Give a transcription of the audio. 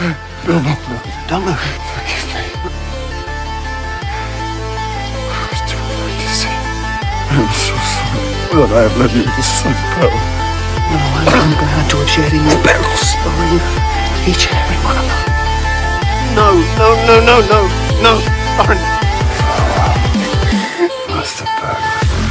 Bilbo, no, don't look. Forgive me. I was too late to see. I'm so sorry that I have led you into such peril. No, I'm, glad to have shared in your perils, Thorin. Each and every one of them. No, no, no, no, no, no, Thorin. Farewell, Master Burglar.